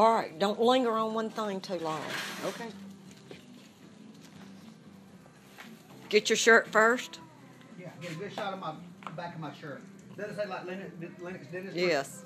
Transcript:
All right, don't linger on one thing too long. Okay. Get your shirt first? Yeah, get a good shot of my back of my shirt. Does it say like Linux, Linux Dennis? Yes.